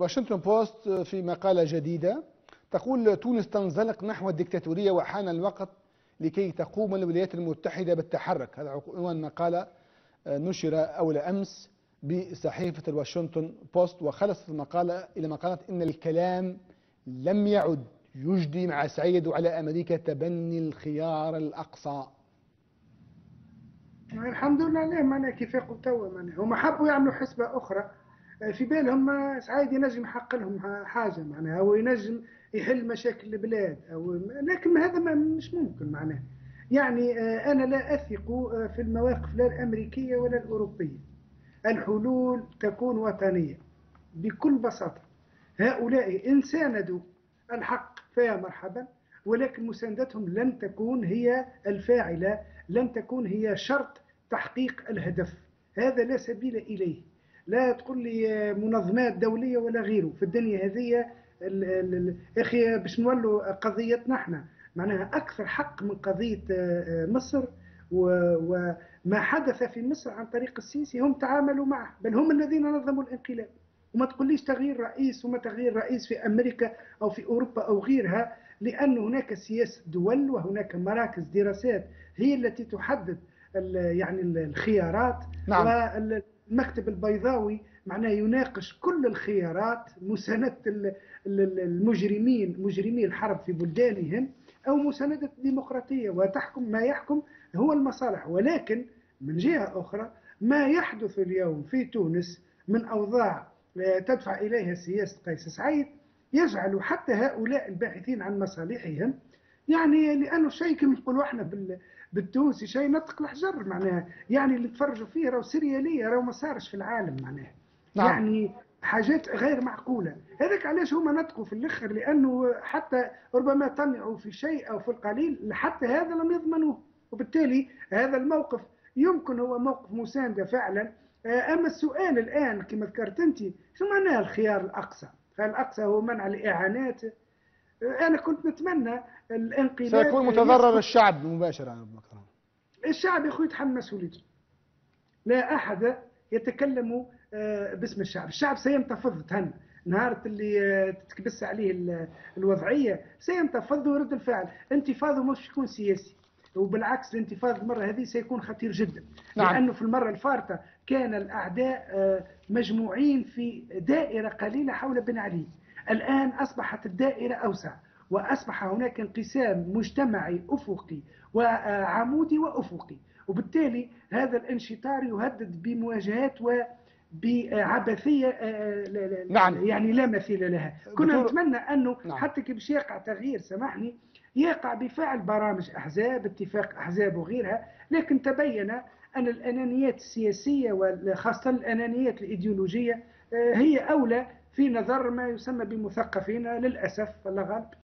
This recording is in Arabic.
واشنطن بوست في مقالة جديدة تقول تونس تنزلق نحو الدكتاتورية وحان الوقت لكي تقوم الولايات المتحدة بالتحرك. هذا عنوان مقالة نشر أول أمس بصحيفة الواشنطن بوست وخلصت المقالة إلى مقالة إن الكلام لم يعد يجدي مع سعيد على أمريكا تبني الخيار الأقصى. الحمد لله لا معناها كيف قلت هما حبوا يعملوا حسبة أخرى. في بالهم سعيد ينجم يحقق لهم حاجة معناها هو ينجم يحل مشاكل البلاد أو لكن هذا ما مش ممكن معناه يعني أنا لا أثق في المواقف لا الأمريكية ولا الأوروبية. الحلول تكون وطنية بكل بساطة. هؤلاء إن ساندوا الحق فيا مرحبا ولكن مساندتهم لن تكون هي الفاعلة لن تكون هي شرط تحقيق الهدف. هذا لا سبيل إليه. لا تقول لي منظمات دولية ولا غيره. في الدنيا هذه أخي باش نولوا قضيتنا إحنا. معناها أكثر حق من قضية مصر وما حدث في مصر عن طريق السيسي هم تعاملوا معه. بل هم الذين نظموا الانقلاب. وما تقوليش تغيير رئيس وما تغيير رئيس في أمريكا أو في أوروبا أو غيرها لأن هناك سياسة دول وهناك مراكز دراسات هي التي تحدد يعني الخيارات نعم. والمكتب البيضاوي معناه يناقش كل الخيارات مساندة المجرمين مجرمي الحرب في بلدانهم أو مساندة الديمقراطية وتحكم ما يحكم هو المصالح ولكن من جهة أخرى ما يحدث اليوم في تونس من أوضاع تدفع إليها سياسة قيس سعيد يجعل حتى هؤلاء الباحثين عن مصالحهم يعني لأنه شيء كما نقولوا إحنا بالتونسي شيء نطق الحجر معناها. يعني اللي تفرجوا فيه راهو سريالية راهو ما صارش في العالم معناها. نعم. يعني حاجات غير معقولة. هذاك علاش هما نطقوا في الآخر؟ لأنه حتى ربما طمعوا في شيء أو في القليل حتى هذا لم يضمنوه. وبالتالي هذا الموقف يمكن هو موقف مساندة فعلا. أما السؤال الآن كما ذكرت أنت شو معناه الخيار الأقصى؟ الأقصى هو منع الإعانات أنا كنت نتمنى الانقلاب سيكون متضرر الشعب مباشرة الشعب يا أخوي يتحمل مسؤوليته لا أحد يتكلم باسم الشعب. الشعب سينتفض تهنى نهار اللي تتكبس عليه الوضعية سينتفض ويرد الفعل. انتفاضه مش يكون سياسي وبالعكس الانتفاض المرة هذه سيكون خطير جدا. نعم. لأنه في المرة الفارطة كان الأعداء مجموعين في دائرة قليلة حول بن علي. الآن أصبحت الدائرة أوسع وأصبح هناك انقسام مجتمعي أفقي وعمودي وأفقي وبالتالي هذا الانشطار يهدد بمواجهات و بعبثية نعم. يعني لا مثيل لها كنا نتمنى أنه نعم. حتى كي باش يقع تغيير سامحني يقع بفعل برامج أحزاب اتفاق أحزاب وغيرها لكن تبين أن الأنانيات السياسية وخاصة الأنانيات الإيديولوجية هي أولى في نظر ما يسمى بمثقفين للأسف الله غالب.